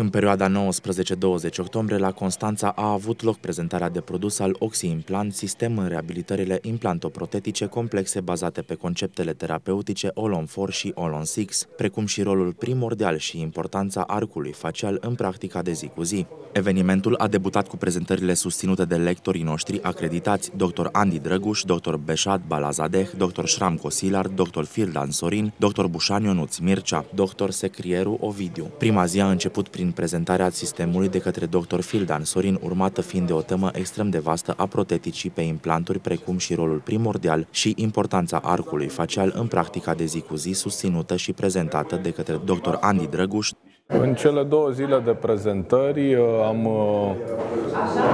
În perioada 19-20 octombrie, la Constanța a avut loc prezentarea de produs al Oxy-Implant, sistem în reabilitările implantoprotetice complexe bazate pe conceptele terapeutice Olon4 și Olon6, precum și rolul primordial și importanța arcului facial în practica de zi cu zi. Evenimentul a debutat cu prezentările susținute de lectorii noștri acreditați dr. Andy Drăguș, dr. Beșat Balazadeh, dr. Șram Cosilar, dr. Fildan Sorin, dr. Bușan Ionuț Mircea, dr. Secrieru Ovidiu. Prima zi a început prin prezentarea sistemului de către dr. Fildan Sorin, urmată fiind de o temă extrem de vastă a proteticii pe implanturi, precum și rolul primordial și importanța arcului facial în practica de zi cu zi, susținută și prezentată de către dr. Andy Drăguș, în cele două zile de prezentări uh, am uh,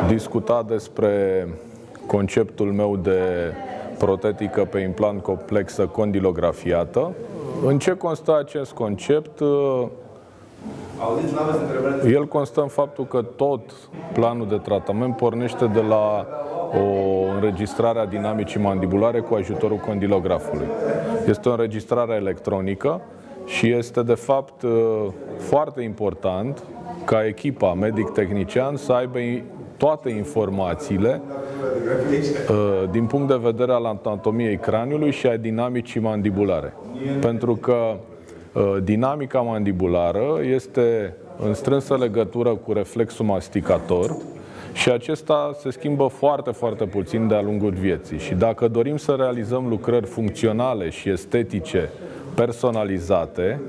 discutat despre conceptul meu de protetică pe implant complexă condilografiată. În ce constă acest concept? Uh, el constă în faptul că tot planul de tratament pornește de la o înregistrare a dinamicii mandibulare cu ajutorul condilografului. Este o înregistrare electronică și este de fapt uh, foarte important ca echipa medic-tehnician să aibă toate informațiile uh, din punct de vedere al anatomiei craniului și a dinamicii mandibulare. Pentru că Uh, dinamica mandibulară este în strânsă legătură cu reflexul masticator și acesta se schimbă foarte, foarte puțin de-a lungul vieții. Și dacă dorim să realizăm lucrări funcționale și estetice personalizate,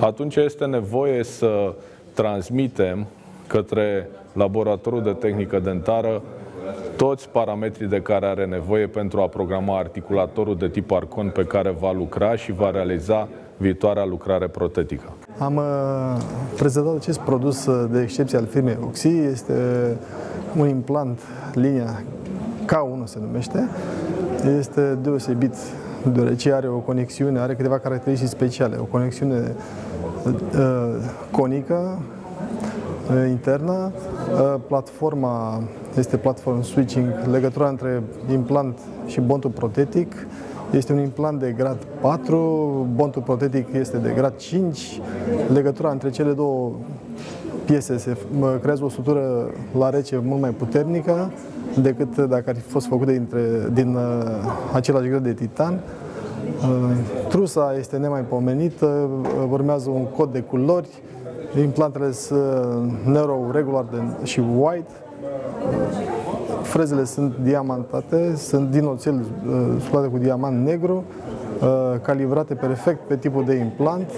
atunci este nevoie să transmitem către laboratorul de tehnică dentară toți parametrii de care are nevoie pentru a programa articulatorul de tip Arcon pe care va lucra și va realiza viitoarea lucrare protetică. Am uh, prezentat acest produs uh, de excepție al firmei Oxy. Este un implant, linia K1 se numește. Este deosebit deoarece are o conexiune, are câteva caracteristici speciale. O conexiune uh, conică, uh, internă, uh, platforma este platform switching, legătura între implant și bontul protetic, este un implant de grad 4, bontul protetic este de grad 5. Legătura între cele două piese se creează o sutură la rece mult mai puternică decât dacă ar fi fost făcută dintre, din uh, același grad de titan. Uh, trusa este nemaipomenită, uh, urmează un cod de culori, implantele sunt neuro, regular și white, Frezele sunt diamantate, sunt din oțel uh, sculate cu diamant negru, uh, calibrate perfect pe tipul de implant.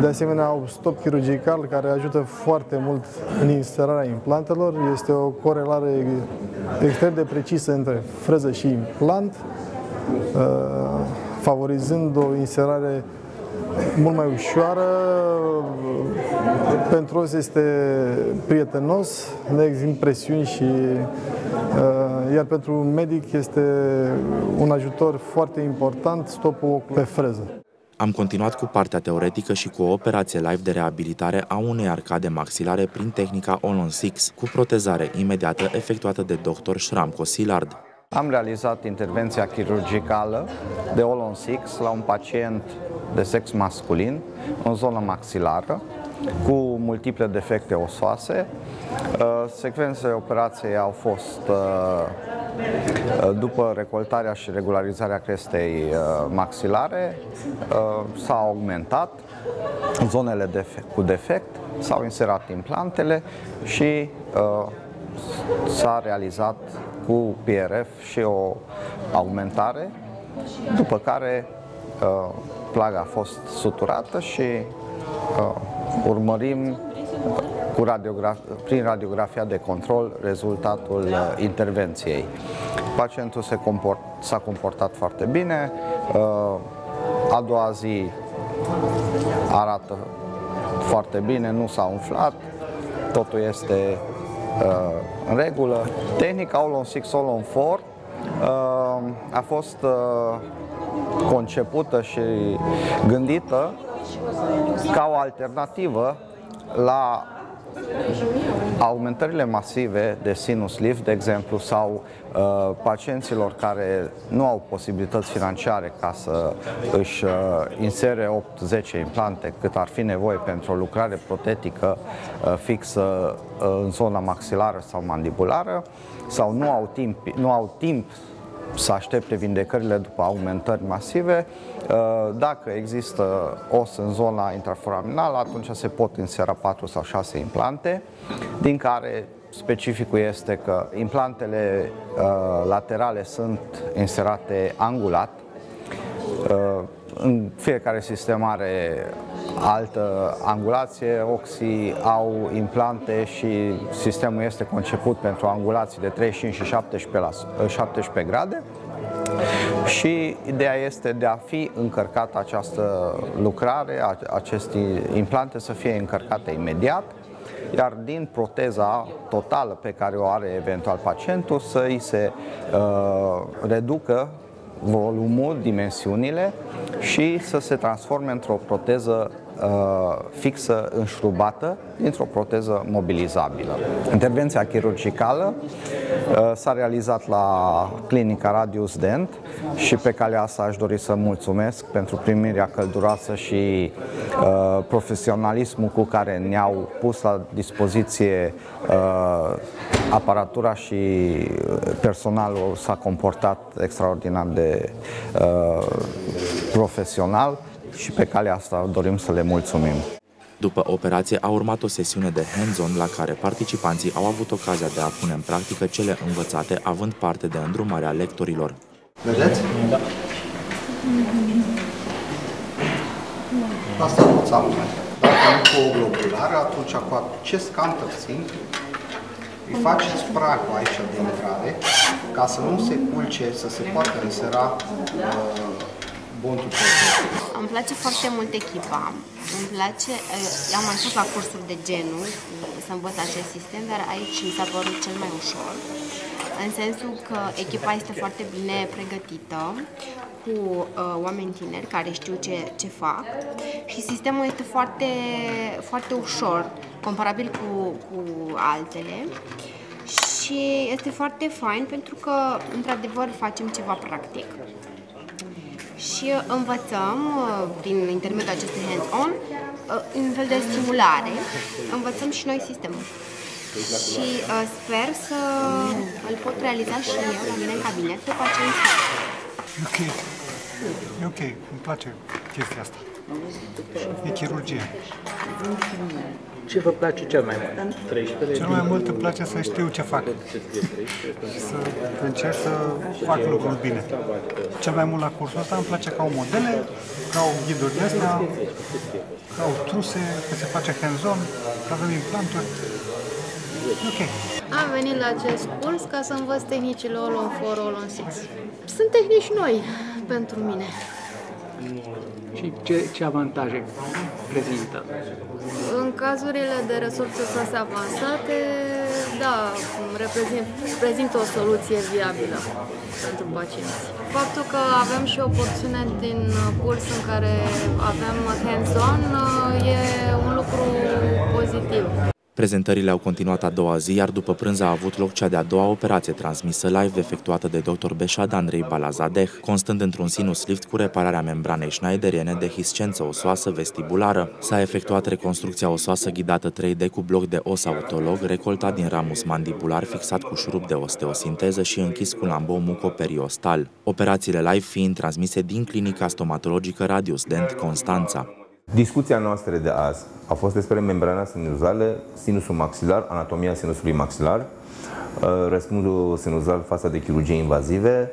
De asemenea, au stop chirurgical care ajută foarte mult în inserarea implantelor. Este o corelare extrem de precisă între freză și implant, uh, favorizând o inserare mult mai ușoară, pentru os este prietenos, ne există presiuni și uh, iar pentru medic este un ajutor foarte important stopul pe freză. Am continuat cu partea teoretică și cu o operație live de reabilitare a unei arcade maxilare prin tehnica Olon 6, cu protezare imediată efectuată de dr. Shramko Silard. Am realizat intervenția chirurgicală de Olon 6 la un pacient de sex masculin în zona maxilară cu multiple defecte osoase. Uh, secvențele operației au fost uh, uh, după recoltarea și regularizarea crestei maxilare, s-au augmentat zonele cu defect, s-au inserat implantele și s-a realizat cu PRF și o aumentare, după care plaga a fost suturată și uh, urmărim cu radiograf- prin radiografia de control rezultatul uh, intervenției. Pacientul se comport, s-a comportat foarte bine, uh, a doua zi arată foarte bine, nu s-a umflat, totul este uh, în regulă. Tehnica Olon 6 Olon 4 uh, a fost uh, concepută și gândită ca o alternativă la Aumentările masive de sinus lift, de exemplu, sau uh, pacienților care nu au posibilități financiare ca să își uh, insere 8-10 implante, cât ar fi nevoie pentru o lucrare protetică uh, fixă uh, în zona maxilară sau mandibulară, sau nu au timp, nu au timp să aștepte vindecările după aumentări masive. Uh, dacă există os în zona intraforaminală, atunci se pot insera 4 sau 6 implante, din care specificul este că implantele uh, laterale sunt inserate angulat. Uh, în fiecare sistem are altă angulație, Oxy au implante și sistemul este conceput pentru angulații de 35 și 17, la, 17 grade. Și ideea este de a fi încărcată această lucrare, aceste implante să fie încărcate imediat, iar din proteza totală pe care o are eventual pacientul să îi se uh, reducă volumul, dimensiunile și să se transforme într-o proteză uh, fixă, înșurubată, dintr-o proteză mobilizabilă. Intervenția chirurgicală uh, s-a realizat la clinica Radius Dent și pe calea asta aș dori să mulțumesc pentru primirea călduroasă și uh, profesionalismul cu care ne-au pus la dispoziție uh, aparatura și personalul s-a comportat extraordinar de uh, profesional și pe calea asta dorim să le mulțumim. După operație a urmat o sesiune de hands-on la care participanții au avut ocazia de a pune în practică cele învățate, având parte de îndrumarea lectorilor. Vedeți? Da. Asta învățam noi. Dacă nu cu o globulară, atunci cu acest counter sink îi faceți pragul aici de intrare ca să nu se culce, să se poată insera uh, bontul Îmi place foarte mult echipa. Îmi place, uh, am mai fost la cursuri de genul să învăț acest sistem, dar aici mi s-a părut cel mai ușor în sensul că echipa este foarte bine pregătită, cu uh, oameni tineri care știu ce, ce fac și sistemul este foarte, foarte ușor, comparabil cu, cu altele și este foarte fain pentru că, într-adevăr, facem ceva practic. Și învățăm, uh, prin intermediul acestui hands-on, uh, un fel de simulare, învățăm și noi sistemul. Și uh, sper să îl pot realiza și eu la mine în cabinet pe pacienți. Ok. E ok. Îmi place chestia asta. E chirurgie. Ce vă place cel mai mult? 13? Cel mai mult îmi place să știu ce fac. Să încerc să fac lucruri bine. Cel mai mult la cursul ăsta îmi place ca au modele, ca au ghiduri de astea, ca au truse, că se face hands-on, că avem implanturi. Ok. Am venit la acest curs ca să învăț tehnicile All on 4, All on 6. Sunt tehnici noi pentru mine. Și ce, ce avantaje prezintă? În cazurile de resurse sase avansate, da, reprezint, prezintă o soluție viabilă pentru pacienți. Faptul că avem și o porțiune din curs în care avem hands-on e un lucru pozitiv. Prezentările au continuat a doua zi, iar după prânz a avut loc cea de-a doua operație transmisă live efectuată de dr. Beșad Andrei Balazadeh, constând într-un sinus lift cu repararea membranei schneideriene de hiscență osoasă vestibulară. S-a efectuat reconstrucția osoasă ghidată 3D cu bloc de os autolog, recoltat din ramus mandibular fixat cu șurup de osteosinteză și închis cu lambou mucoperiostal. Operațiile live fiind transmise din clinica stomatologică Radius Dent Constanța. Discuția noastră de azi a fost despre membrana sinuzală, sinusul maxilar, anatomia sinusului maxilar, uh, răspunsul sinuzal față de chirurgie invazive,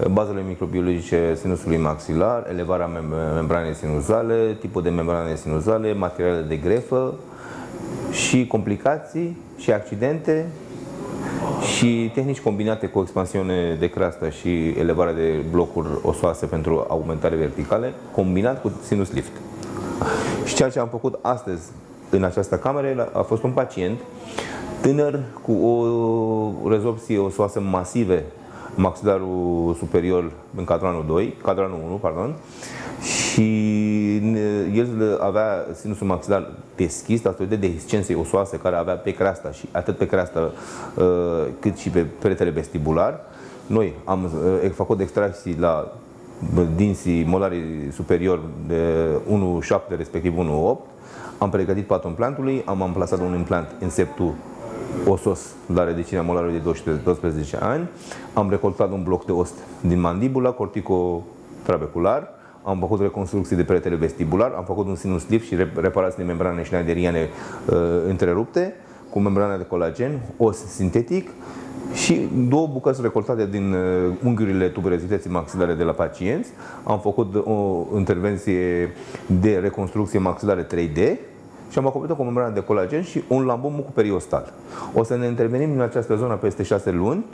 uh, bazele microbiologice sinusului maxilar, elevarea membranei sinuzale, tipul de membrane sinuzale, materiale de grefă și complicații și accidente și tehnici combinate cu expansiune de creastă și elevarea de blocuri osoase pentru aumentare verticale, combinat cu sinus lift. Și ceea ce am făcut astăzi în această cameră a fost un pacient tânăr cu o rezorpție osoasă masive maxilarul superior în cadranul 2, cadranul 1, pardon, și el avea sinusul maxilar deschis datorită dehiscenței osoase care avea pe creasta și atât pe creasta cât și pe peretele vestibular. Noi am făcut extracții la dinții molarii superior de 1,7 respectiv 1,8. Am pregătit patul implantului, am amplasat un implant în septul osos la rădăcina molarului de 12, 12 ani. Am recoltat un bloc de ost din mandibula, cortico-trabecular. Am făcut reconstrucții de peretele vestibular, am făcut un sinus lift și reparații de membrane schneideriane uh, întrerupte cu membrana de colagen, os sintetic și două bucăți recoltate din uh, unghiurile tuberozității maxilare de la pacienți. Am făcut o intervenție de reconstrucție maxilare 3D și am acoperit cu o membrană de colagen și un lambom cu periostal. O să ne intervenim în această zonă peste 6 luni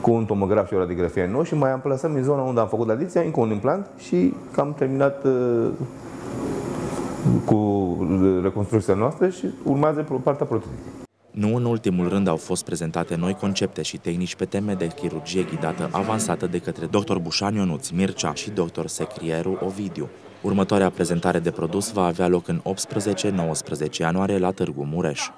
cu un tomograf și o radiografie nouă și mai amplasăm în zona unde am făcut adiția, încă un implant și am terminat uh, cu reconstrucția noastră și urmează partea protetică. Nu în ultimul rând au fost prezentate noi concepte și tehnici pe teme de chirurgie ghidată avansată de către dr. Bușan Ionuț Mircea și dr. Secrieru Ovidiu. Următoarea prezentare de produs va avea loc în 18-19 ianuarie la Târgu Mureș.